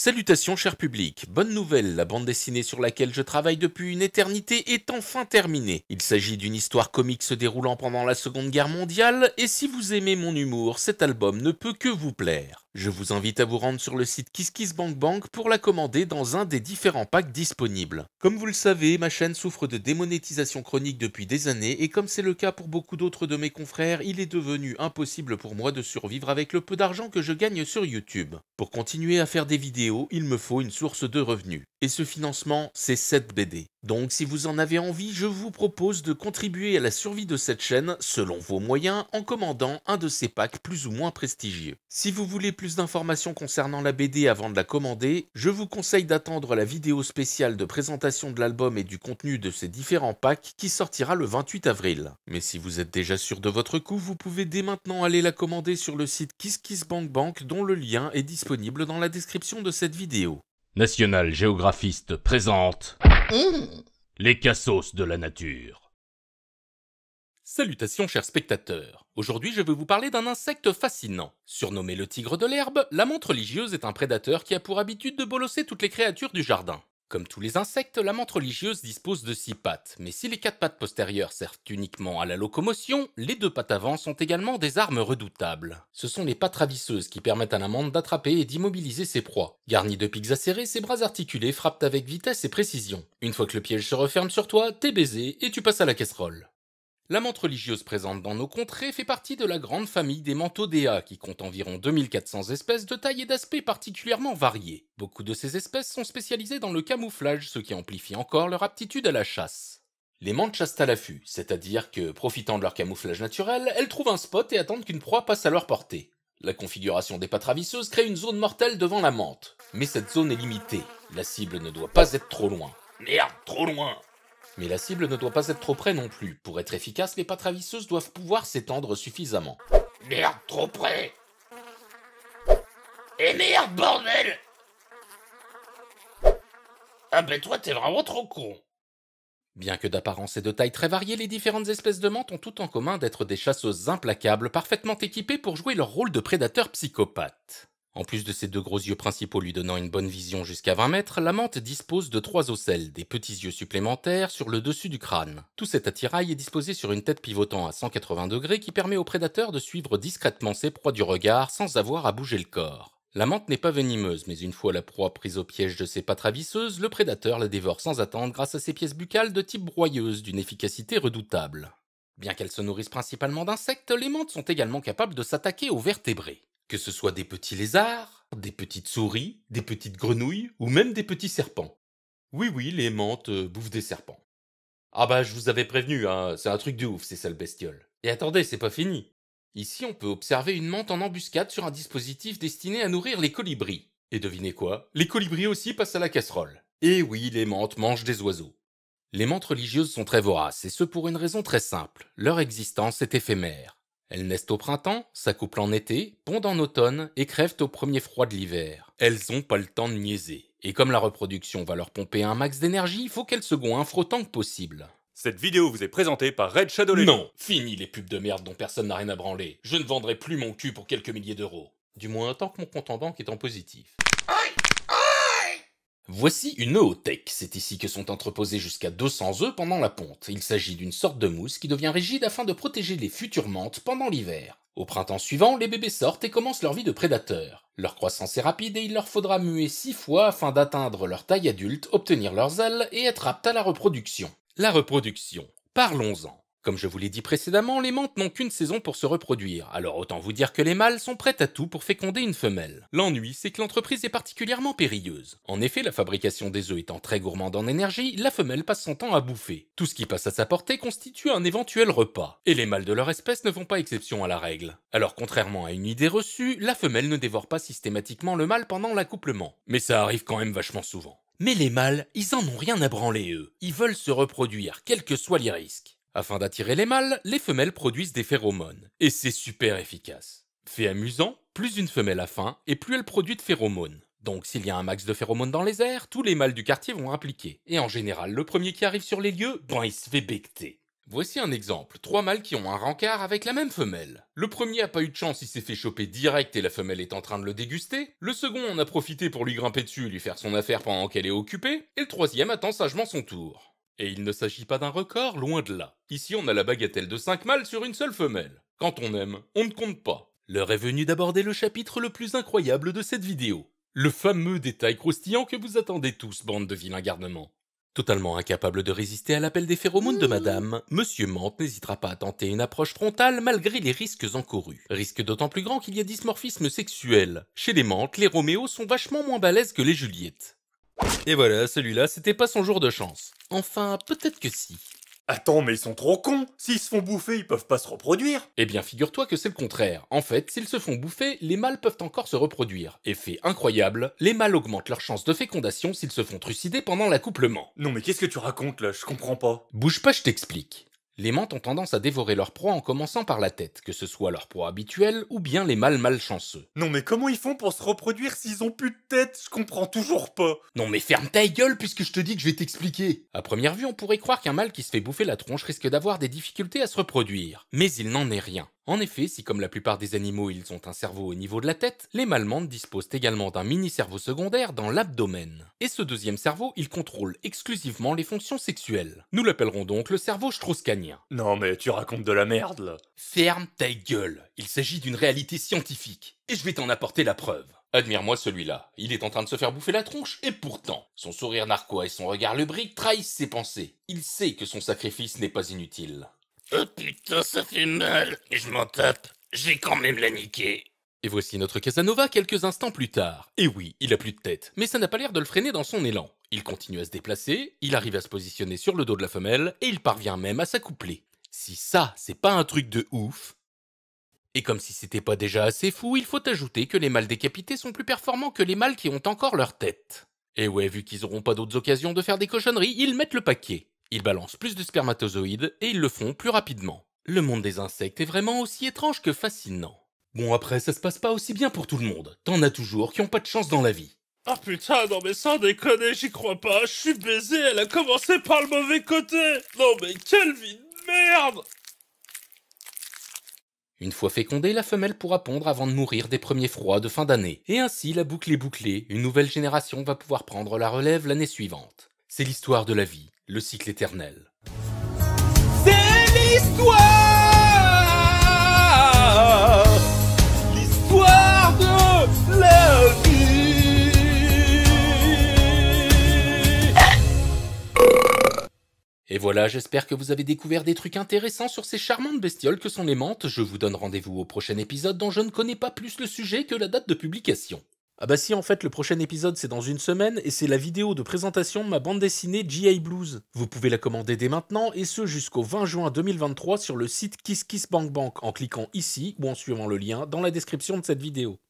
Salutations cher public, bonne nouvelle, la bande dessinée sur laquelle je travaille depuis une éternité est enfin terminée. Il s'agit d'une histoire comique se déroulant pendant la Seconde Guerre mondiale, et si vous aimez mon humour, cet album ne peut que vous plaire. Je vous invite à vous rendre sur le site KissKissBankBank pour la commander dans un des différents packs disponibles. Comme vous le savez, ma chaîne souffre de démonétisation chronique depuis des années et comme c'est le cas pour beaucoup d'autres de mes confrères, il est devenu impossible pour moi de survivre avec le peu d'argent que je gagne sur YouTube. Pour continuer à faire des vidéos, il me faut une source de revenus. Et ce financement, c'est cette BD. Donc si vous en avez envie, je vous propose de contribuer à la survie de cette chaîne selon vos moyens en commandant un de ces packs plus ou moins prestigieux. Si vous voulez plus d'informations concernant la BD avant de la commander, je vous conseille d'attendre la vidéo spéciale de présentation de l'album et du contenu de ces différents packs qui sortira le 28 avril. Mais si vous êtes déjà sûr de votre coup, vous pouvez dès maintenant aller la commander sur le site KissKissBankBank dont le lien est disponible dans la description de cette vidéo. National Géographiste présente Mmh. les cassos de la nature. Salutations chers spectateurs. Aujourd'hui je vais vous parler d'un insecte fascinant. Surnommé le tigre de l'herbe, la menthe religieuse est un prédateur qui a pour habitude de bolosser toutes les créatures du jardin. Comme tous les insectes, la menthe religieuse dispose de six pattes, mais si les quatre pattes postérieures servent uniquement à la locomotion, les deux pattes avant sont également des armes redoutables. Ce sont les pattes ravisseuses qui permettent à la menthe d'attraper et d'immobiliser ses proies. Garnies de pics acérés, ses bras articulés frappent avec vitesse et précision. Une fois que le piège se referme sur toi, t'es baisé et tu passes à la casserole. La menthe religieuse présente dans nos contrées fait partie de la grande famille des Manthodea qui compte environ 2400 espèces de taille et d'aspect particulièrement variés. Beaucoup de ces espèces sont spécialisées dans le camouflage, ce qui amplifie encore leur aptitude à la chasse. Les menthes chassent à l'affût, c'est-à-dire que, profitant de leur camouflage naturel, elles trouvent un spot et attendent qu'une proie passe à leur portée. La configuration des pattes ravisseuses crée une zone mortelle devant la menthe. Mais cette zone est limitée. La cible ne doit pas être trop loin. Merde, trop loin. Mais la cible ne doit pas être trop près non plus. Pour être efficace, les pattes ravisseuses doivent pouvoir s'étendre suffisamment. Merde, trop près. Et merde, bordel Ah ben toi, t'es vraiment trop con. Bien que d'apparence et de taille très variées, les différentes espèces de menthes ont tout en commun d'être des chasseuses implacables, parfaitement équipées pour jouer leur rôle de prédateurs psychopathes. En plus de ses deux gros yeux principaux lui donnant une bonne vision jusqu'à 20 mètres, la menthe dispose de trois ocelles, des petits yeux supplémentaires sur le dessus du crâne. Tout cet attirail est disposé sur une tête pivotant à 180 degrés qui permet au prédateur de suivre discrètement ses proies du regard sans avoir à bouger le corps. La menthe n'est pas venimeuse, mais une fois la proie prise au piège de ses pattes ravisseuses, le prédateur la dévore sans attendre grâce à ses pièces buccales de type broyeuse d'une efficacité redoutable. Bien qu'elles se nourrissent principalement d'insectes, les menthes sont également capables de s'attaquer aux vertébrés. Que ce soit des petits lézards, des petites souris, des petites grenouilles ou même des petits serpents. Oui oui, les menthes euh, bouffent des serpents. Ah bah je vous avais prévenu, hein, c'est un truc de ouf ces sales bestioles. Et attendez, c'est pas fini. Ici on peut observer une menthe en embuscade sur un dispositif destiné à nourrir les colibris. Et devinez quoi? Les colibris aussi passent à la casserole. Et oui, les menthes mangent des oiseaux. Les menthes religieuses sont très voraces, et ce pour une raison très simple. Leur existence est éphémère. Elles naissent au printemps, s'accouplent en été, pondent en automne et crèvent au premier froid de l'hiver. Elles ont pas le temps de niaiser. Et comme la reproduction va leur pomper un max d'énergie, il faut qu'elles se goinfrent autant que possible. Cette vidéo vous est présentée par Red Shadow Legends. Non, fini les pubs de merde dont personne n'a rien à branler. Je ne vendrai plus mon cul pour quelques milliers d'euros. Du moins tant que mon compte en banque est en positif. Voici une tech. C'est ici que sont entreposés jusqu'à 200 œufs pendant la ponte. Il s'agit d'une sorte de mousse qui devient rigide afin de protéger les futures menthes pendant l'hiver. Au printemps suivant, les bébés sortent et commencent leur vie de prédateurs. Leur croissance est rapide et il leur faudra muer 6 fois afin d'atteindre leur taille adulte, obtenir leurs ailes et être aptes à la reproduction. La reproduction. Parlons-en. Comme je vous l'ai dit précédemment, les menthes n'ont qu'une saison pour se reproduire, alors autant vous dire que les mâles sont prêts à tout pour féconder une femelle. L'ennui, c'est que l'entreprise est particulièrement périlleuse. En effet, la fabrication des œufs étant très gourmande en énergie, la femelle passe son temps à bouffer. Tout ce qui passe à sa portée constitue un éventuel repas, et les mâles de leur espèce ne font pas exception à la règle. Alors contrairement à une idée reçue, la femelle ne dévore pas systématiquement le mâle pendant l'accouplement. Mais ça arrive quand même vachement souvent. Mais les mâles, ils en ont rien à branler eux. Ils veulent se reproduire, quels que soient les risques. Afin d'attirer les mâles, les femelles produisent des phéromones. Et c'est super efficace. Fait amusant, plus une femelle a faim et plus elle produit de phéromones. Donc s'il y a un max de phéromones dans les airs, tous les mâles du quartier vont impliquer. Et en général, le premier qui arrive sur les lieux, ben il se fait becter. Voici un exemple, trois mâles qui ont un rencard avec la même femelle. Le premier a pas eu de chance, il s'est fait choper direct et la femelle est en train de le déguster. Le second en a profité pour lui grimper dessus et lui faire son affaire pendant qu'elle est occupée. Et le troisième attend sagement son tour. Et il ne s'agit pas d'un record, loin de là. Ici on a la bagatelle de 5 mâles sur une seule femelle. Quand on aime, on ne compte pas. L'heure est venue d'aborder le chapitre le plus incroyable de cette vidéo. Le fameux détail croustillant que vous attendez tous, bande de vilains garnements. Totalement incapable de résister à l'appel des phéromones de madame, Monsieur Mante n'hésitera pas à tenter une approche frontale malgré les risques encourus. Risque d'autant plus grand qu'il y a dysmorphisme sexuel. Chez les Mantes, les Roméos sont vachement moins balèzes que les Juliettes. Et voilà, celui-là, c'était pas son jour de chance. Enfin, peut-être que si. Attends, mais ils sont trop cons S'ils se font bouffer, ils peuvent pas se reproduire Eh bien, figure-toi que c'est le contraire. En fait, s'ils se font bouffer, les mâles peuvent encore se reproduire. Effet incroyable, les mâles augmentent leurs chances de fécondation s'ils se font trucider pendant l'accouplement. Non mais qu'est-ce que tu racontes là? Je comprends pas. Bouge pas, je t'explique. Les mantes ont tendance à dévorer leur proie en commençant par la tête, que ce soit leur proie habituelle ou bien les mâles malchanceux. Non mais comment ils font pour se reproduire s'ils ont plus de tête? Je comprends toujours pas. Non mais ferme ta gueule puisque je te dis que je vais t'expliquer. À première vue, on pourrait croire qu'un mâle qui se fait bouffer la tronche risque d'avoir des difficultés à se reproduire. Mais il n'en est rien. En effet, si comme la plupart des animaux ils ont un cerveau au niveau de la tête, les mâles mantes disposent également d'un mini-cerveau secondaire dans l'abdomen. Et ce deuxième cerveau, il contrôle exclusivement les fonctions sexuelles. Nous l'appellerons donc le cerveau strauss-canien. Non mais tu racontes de la merde là. Ferme ta gueule, il s'agit d'une réalité scientifique, et je vais t'en apporter la preuve. Admire-moi celui-là, il est en train de se faire bouffer la tronche, et pourtant, son sourire narquois et son regard lubrique trahissent ses pensées. Il sait que son sacrifice n'est pas inutile. Oh putain, ça fait mal. Et je m'en tape. J'ai quand même la niquer. Et voici notre Casanova quelques instants plus tard. Et oui, il a plus de tête, mais ça n'a pas l'air de le freiner dans son élan. Il continue à se déplacer, il arrive à se positionner sur le dos de la femelle, et il parvient même à s'accoupler. Si ça, c'est pas un truc de ouf. Et comme si c'était pas déjà assez fou, il faut ajouter que les mâles décapités sont plus performants que les mâles qui ont encore leur tête. Et ouais, vu qu'ils auront pas d'autres occasions de faire des cochonneries, ils mettent le paquet. Ils balancent plus de spermatozoïdes et ils le font plus rapidement. Le monde des insectes est vraiment aussi étrange que fascinant. Bon après, ça se passe pas aussi bien pour tout le monde. T'en as toujours qui ont pas de chance dans la vie. Ah putain, non mais sans déconner, j'y crois pas. Je suis baisé, elle a commencé par le mauvais côté. Non mais quelle vie de merde Une fois fécondée, la femelle pourra pondre avant de mourir des premiers froids de fin d'année. Et ainsi, la boucle est bouclée, une nouvelle génération va pouvoir prendre la relève l'année suivante. C'est l'histoire de la vie, le cycle éternel. C'est l'histoire L'histoire de la vie Et voilà, j'espère que vous avez découvert des trucs intéressants sur ces charmantes bestioles que sont les menthes. Je vous donne rendez-vous au prochain épisode dont je ne connais pas plus le sujet que la date de publication. Ah bah si, en fait, le prochain épisode c'est dans une semaine et c'est la vidéo de présentation de ma bande dessinée GI Blues. Vous pouvez la commander dès maintenant et ce jusqu'au 20 juin 2023 sur le site KissKissBankBank en cliquant ici ou en suivant le lien dans la description de cette vidéo.